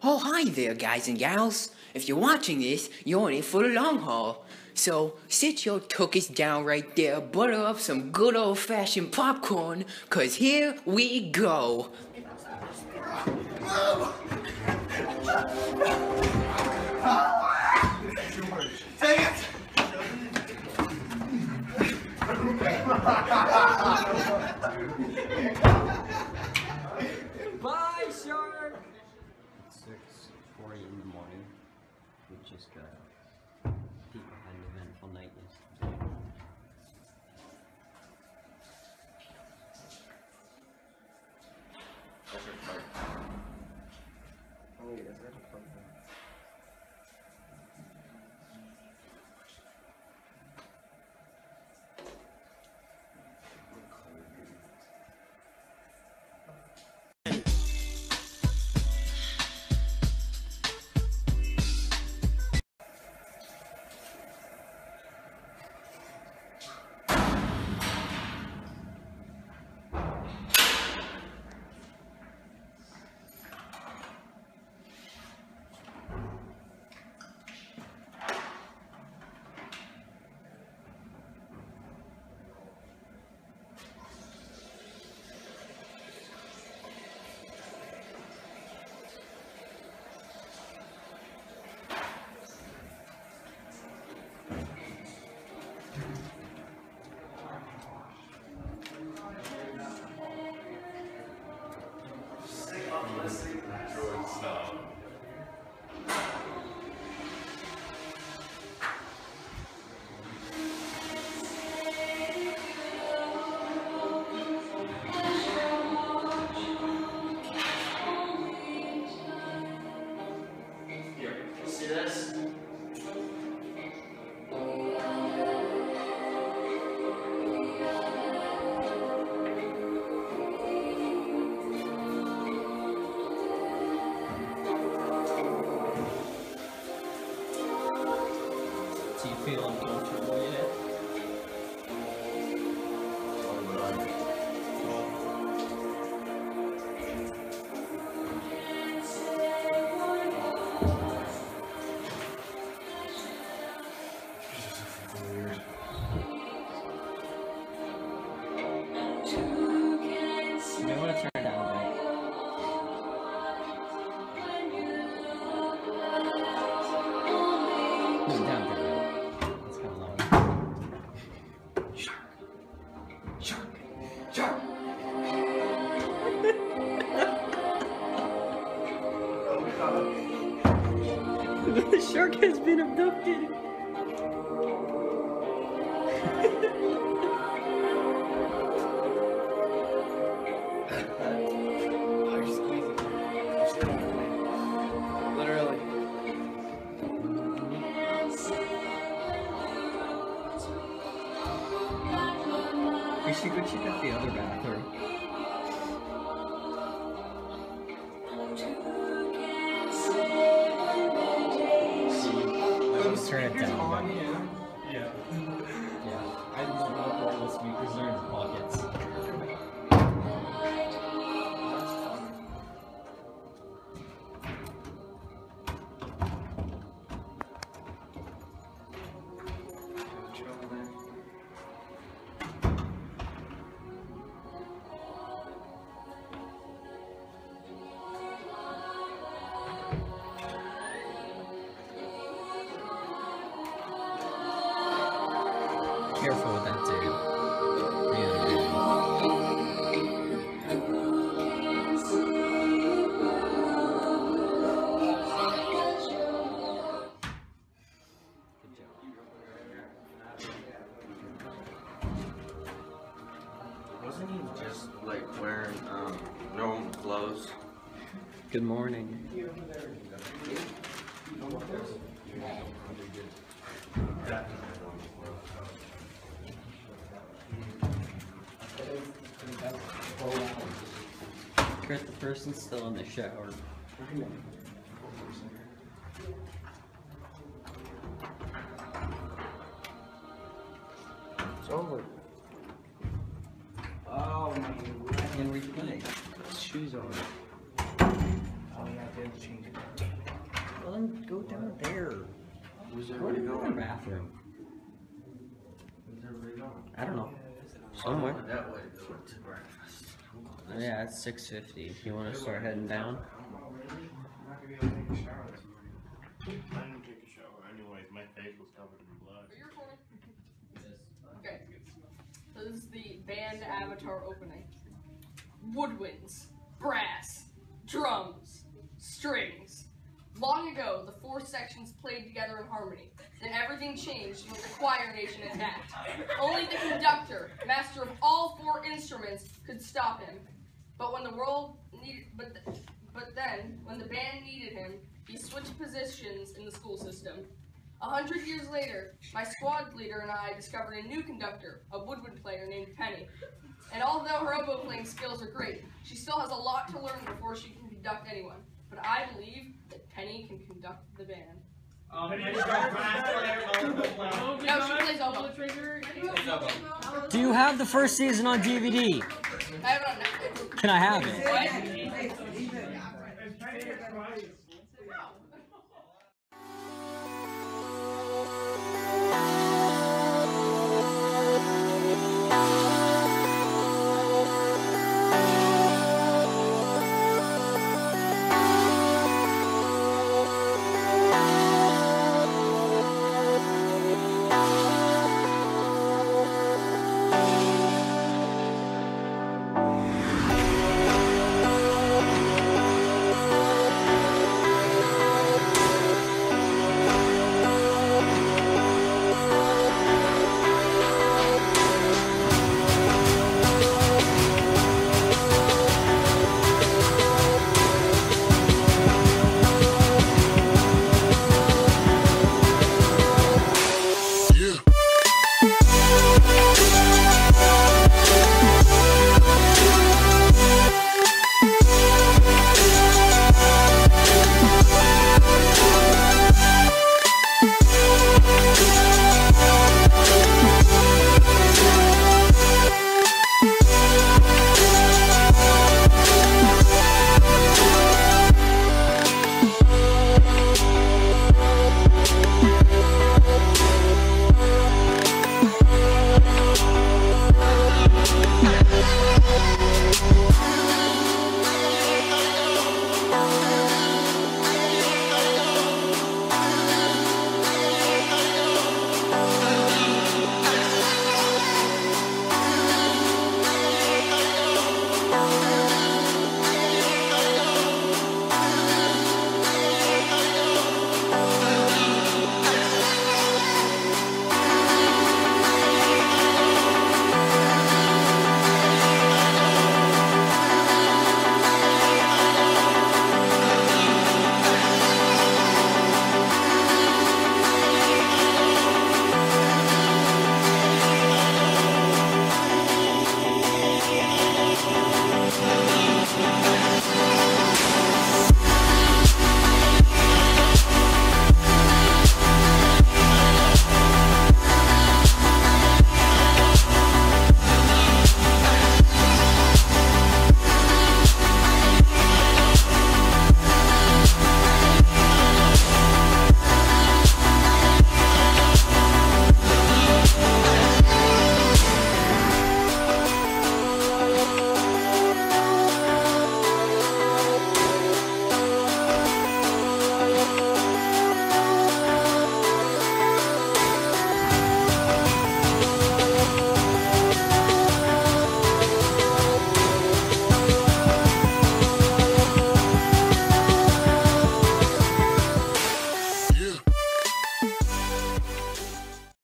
Oh, hi there, guys and gals. If you're watching this, you're in it for the long haul. So sit your tuchus down right there, butter up some good old fashioned popcorn, cause here we go. Dang it! 4 in the morning, which is the peak of an event for lightness. Oh yeah, that's a fun thing. Feel uncomfortable been abducted. Careful with that dude. Good job. Wasn't he just like wearing um normal clothes? Good morning. Kurt, the person's still in the shower. It's over. Oh, And replay. Shoes on. Oh, you have to interchange it. Well, then go down there. Where's Go to everybody the going? bathroom. Where's everybody going? I don't know. I'm Somewhere. that way to go to breakfast. I'm going this Yeah, it's six fifty. You want to start heading down? I'm not gonna be able to take a shower this morning. I didn't take a shower anyways. My face was covered in blood. Are you recording? Okay. So this is the band avatar opening. Woodwinds, brass, drums, strings. Long ago, the four sections played together in harmony. Then everything changed when the choir nation attacked. Only the conductor, master of all four instruments, could stop him. But when the world needed, but th- but then when the band needed him, he switched positions in the school system. A hundred years later, my squad leader and I discovered a new conductor, a woodwind player named Penny. And although her oboe playing skills are great, she still has a lot to learn before she can conduct anyone. But I believe that Penny can conduct the band. Um, and you got brass player, multiple player. No, she plays oboe. Do you have the first season on DVD? I have it on Netflix. Can I have it?